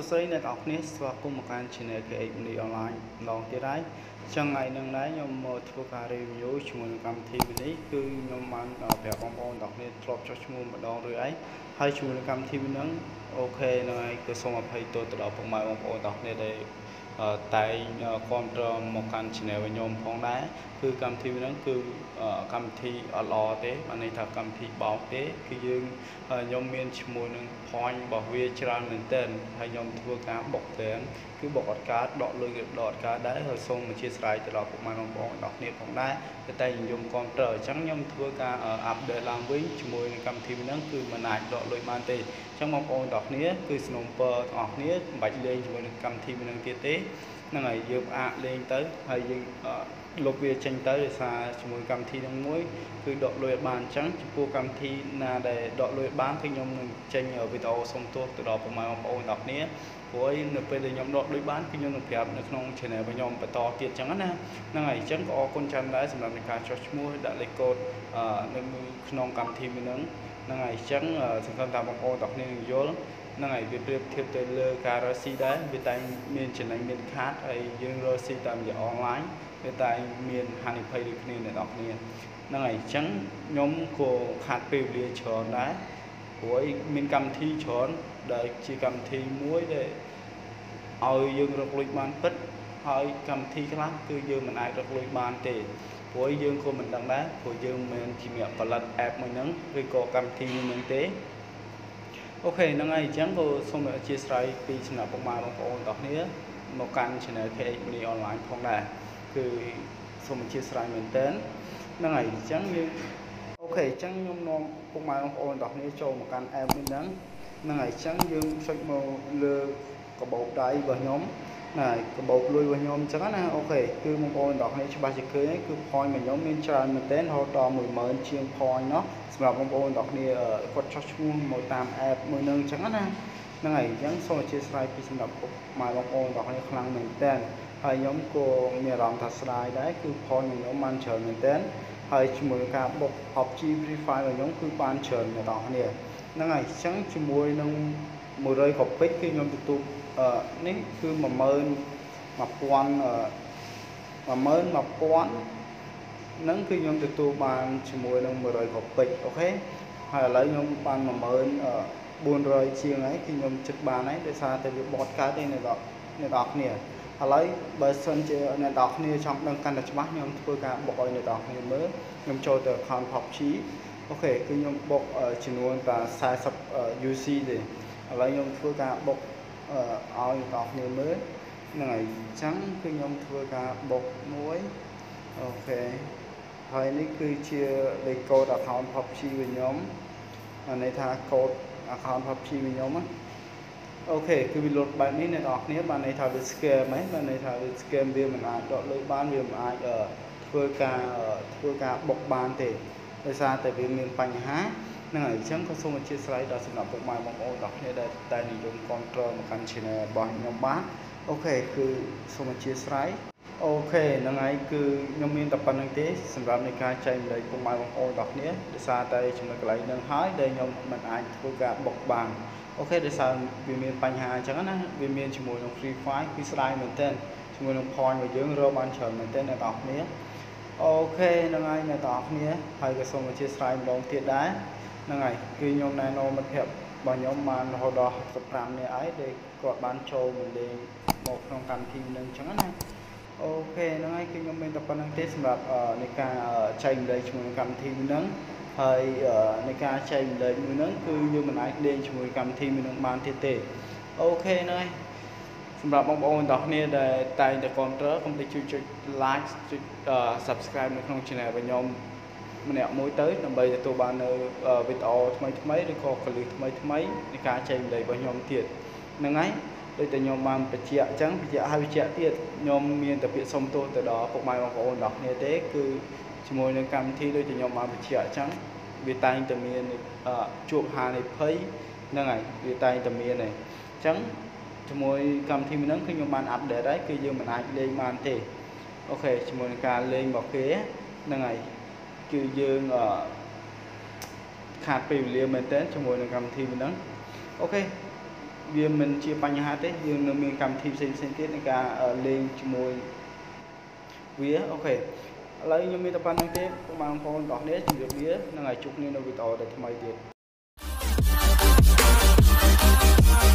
ួស្តីអ្នកនរគ្នាស្វាគមន៍មកកាន់ Channel KH Mini Online ម្ដងទៀតហើយចឹងថ្ងៃនឹងដែរខ្ញុំមកធ្វើការ review ជាមួយនឹងកម្មវិធីនេះគឺខ្ញុំបានប្រាប់បងប្អូនទាំងគ្នាធ្លាប់ចុះឈ្មោះម្ដងឬអីហើយជាមួយនឹងកម្មវិធីនេះអូខេហ្នឹងហើយគឺសូមអភ័យទោសទៅដល់ពុកម៉ែបងប្អូនទាំងគ្នាដែល តែងគ្រប់គ្រងមកកាន់ channel ខ្ញុំផងដែរគឺកម្មវិធីហ្នឹងគឺកម្មវិធីអត់ល្អទេបានន័យថាកម្មវិធីបោកទេគឺយើងខ្ញុំមានឈ្មោះនឹង point របស់វាច្រើនមែនទែនហើយខ្ញុំធ្វើការបុកទាំង គឺបុកអត់កើតដកលុយដកអត់កើតដែរហើយសូមអធិស្ឋានទៅដល់ពុកម៉ែបងប្អូនទាំងគ្នាផងដែរតែនិយមគ្រប់គ្រងអញ្ចឹងខ្ញុំធ្វើការ update ឡើងវិញជាមួយនឹងកម្មវិធីហ្នឹងគឺមិនអាចដកលុយបានទេអញ្ចឹងបងប្អូនទាំងគ្នាគឺสนុំពរទាំងអស់គ្នាមិនបាច់លេងជាមួយនឹងកម្មវិធីហ្នឹងទៀតទេ ហ្នឹងហើយយើងផ្អាកលេងទៅហើយយើងលុបវាចេញទៅដោយសារជាមួយកម្មវិធីនឹងមួយគឺដកលុយបានអញ្ចឹងចំពោះកម្មវិធីណាដែលដកលុយបានគឺខ្ញុំនឹងចេញវីដេអូសុំទោសទៅដល់ពុកម៉ែបងប្អូនទាំងគ្នាព្រោះនៅពេលដែលខ្ញុំដកលុយបានគឺខ្ញុំនឹងប្រាប់នៅក្នុង channel របស់ខ្ញុំបន្តទៀតអញ្ចឹងណាហ្នឹងហើយអញ្ចឹងក៏អរគុណច្រើនដែរសម្រាប់នៃការចុះឈ្មោះដាក់លេខកូដនៅក្នុងកម្មវិធីមួយហ្នឹងហ្នឹងហើយអញ្ចឹងសង្ឃឹមថាបងប្អូនទាំងគ្នានឹងយល់ ហ្នឹងហើយវាប្រៀបធៀបទៅលើការរកស៊ីដែរវាតែមានចំណេញមានខាតហើយយើងរកស៊ីតាមរយៈអនឡាញវាតែមានហានិភ័យដូចគ្នាអ្នកនរគ្នាហ្នឹងហើយអញ្ចឹងខ្ញុំក៏ខាត់ពេលវេលាច្រើនដែរព្រោះមានកម្មវិធីច្រើនដែលជាកម្មវិធីមួយដែលឲ្យយើងរកលុយបានពិតហើយកម្មវិធីខ្លះគឺយើងមិនអាចរកលុយបានទេព្រោះយើងក៏មិនដឹងដែរព្រោះយើងមិនជាអ្នកផលិត app មួយហ្នឹងឬក៏កម្មវិធីមួយហ្នឹងទេ អូខេហ្នឹងហើយអញ្ចឹងក៏សូមអធិស្ឋានពីសំណាក់ពុកម៉ែបងប្អូនទាំងគ្នាមកកាន់ channel KH Mini Online ផងដែរគឺសូមអធិស្ឋានមែនតើហ្នឹងហើយអញ្ចឹងយើងអូខេអញ្ចឹងខ្ញុំនាំពុកម៉ែបងប្អូនទាំងគ្នាចូលមកកាន់ app នេះហ្នឹងហ្នឹងហើយអញ្ចឹងយើងចុចមកលើ កាបូបដៃរបស់ខ្ញុំណាកាបូបលុយរបស់ខ្ញុំអញ្ចឹងណាអូខេគឺបងប្អូនទាំងគ្នាច្បាស់ជាឃើញគឺ point របស់ខ្ញុំមានច្រើនមែនទែនរហូតដល់10000ជាង point เนาะសម្រាប់បងប្អូនទាំងគ្នាគាត់ចោះឈ្មោះមកតាម app មួយនឹងអញ្ចឹងណាហ្នឹងហើយអញ្ចឹងសូមអធិស្ឋានពីសម្រាប់ពុកម៉ែបងប្អូនទាំងគ្នាខ្លាំងមែនទែនហើយខ្ញុំក៏មានអារម្មណ៍ថាស្ដាយដែរគឺ point របស់ខ្ញុំបានច្រើនមែនទែន ហើយជាមួយការបុក PUBG Free Fire របស់ខ្ញុំគឺបានច្រើនអ្នកទាំងគ្នាហ្នឹងហើយអញ្ចឹងជាមួយនឹង100 copy គឺខ្ញុំទទួលនេះគឺ10000 1000 10000 1000ហ្នឹងគឺខ្ញុំទទួលបានជាមួយនឹង100 copy អូខេហើយឥឡូវខ្ញុំបាន10400ជាងហើយគឺខ្ញុំចិត្តបានហើយដោយសារតែវាបត់កើតទេអ្នកអ្នកនរគ្នា ឥឡូវបើសិនជាអ្នកនរគ្នាចង់ដឹងកាន់តែច្បាស់ខ្ញុំធ្វើការបុកឲ្យអ្នកនរគ្នាមើលខ្ញុំចូលទៅ account PUBG អូខេគឺខ្ញុំបុកចំនួនតែ40 UC ទេឥឡូវខ្ញុំធ្វើការបុកឲ្យអ្នកនរគ្នាមើលហ្នឹងហើយអញ្ចឹងគឺខ្ញុំធ្វើការបុកមួយOK ហើយនេះគឺជា លេខកូដ account PUBG របស់ខ្ញុំន័យថាកូដ account PUBG របស់ខ្ញុំណា OK គឺវាលុតបែបនេះអ្នកនរគ្នាបានន័យថាវា scam ហ៎បានន័យថាវា scam វាមិនអាចដកលុយបានវាមិនអាចធ្វើការធ្វើការបុកបានទេដោយសារតែវាមានបញ្ហាហ្នឹងហើយអញ្ចឹងក៏សូមអធ្យាស្រ័យដល់សម្រាប់ពុកម៉ែបងប្អូនទាំងគ្នាដែលតែនិយមគ្រប់គ្រងមកកាន់ channel របស់ខ្ញុំបាទOK គឺសូមអធ្យាស្រ័យ OK ហ្នឹងហើយគឺខ្ញុំមានតែប៉ុណ្ណឹងទេសម្រាប់នៃការចែករំលែកពុកម៉ែបងប្អូនទាំងគ្នាដោយសារតែចំណុចកន្លែងហ្នឹងហើយដែលខ្ញុំមិនអាចធ្វើការបុកបាន OK ដោយសារវាមានបញ្ហាអញ្ចឹងណាវាមានជាមួយនឹង Free Fire គឺស្ដាយមែនទែនជាមួយនឹង point របស់យើងរកបានច្រើនមែនទែនអ្នកនរគ្នា OK ហ្នឹងហើយអ្នកនរគ្នាហើយក៏សូមអធ្យាស្រ័យម្ដងទៀតដែរហ្នឹងហើយគឺខ្ញុំណែនាំមិត្តភ័ក្តិរបស់ខ្ញុំបានរហូតដល់65នាក់ហើយដែលគាត់បានចូលមកលេងមកក្នុងកម្មវិធីនឹងអញ្ចឹងណា OK ហ្នឹងហើយគឺខ្ញុំមានតែប៉ុណ្ណឹងទេសម្រាប់នៃការចែករំលែកជាមួយនឹងកម្មវិធីហ្នឹងហើយនៃការចែករំលែកមួយហ្នឹងគឺយើងមិនអាចលេងជាមួយកម្មវិធីមួយហ្នឹងបានទៀតទេ OK ហ្នឹងហើយសម្រាប់បងប្អូនទាំងគ្នាដែលតែងតែ control កុំភ្លេចជួយចុច like ចុច subscribe នៅក្នុង channel របស់ខ្ញុំម្នាក់មួយទៅដើម្បីទទួលបាននៅវីដេអូថ្មីថ្មីឬក៏កលឹះថ្មីថ្មីនៃការចែកម្លែករបស់ខ្ញុំទៀតហ្នឹងហើយ ដូចតែខ្ញុំបានបញ្ជាក់អញ្ចឹងបញ្ជាក់ឲ្យបញ្ជាក់ទៀតខ្ញុំមានតែពាក្យសុំទោសទៅដល់ពុកម៉ែបងប្អូនទាំងគ្នាទេគឺជាមួយនឹងកម្មវិធីដូចតែខ្ញុំបានបញ្ជាក់អញ្ចឹងវាតែងតែមានជួបហានិភ័យហ្នឹងហើយវាតែងតែមានហើយអញ្ចឹងជាមួយកម្មវិធីមួយហ្នឹងគឺខ្ញុំបានអាប់ដេតហើយគឺយើងមិនអាចលេងបានទេOK ជាមួយនឹងការលេងរបស់គេហ្នឹងហើយគឺយើងខាតពេលវេលាមែនតើជាមួយនឹងកម្មវិធីមួយហ្នឹង OK វាមិនជាបញ្ហាទេយើងនៅមានកម្មវិធីផ្សេងផ្សេងទៀតនៃការលេងជាមួយវា OK ឥឡូវខ្ញុំមានតែប៉ុណ្ណឹងទេបងប្អូនបងប្អូនទាំងអស់គ្នាជម្រាបលានិងឲ្យជួបគ្នានៅវីដេអូដែលថ្មីទៀត Thank you.